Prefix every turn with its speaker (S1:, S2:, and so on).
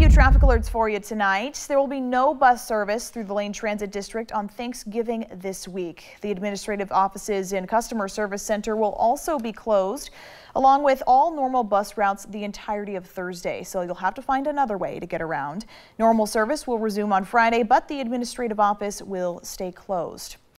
S1: few traffic alerts for you tonight. There will be no bus service through the Lane Transit District on Thanksgiving this week. The administrative offices and customer service center will also be closed, along with all normal bus routes the entirety of Thursday. So you'll have to find another way to get around. Normal service will resume on Friday, but the administrative office will stay closed.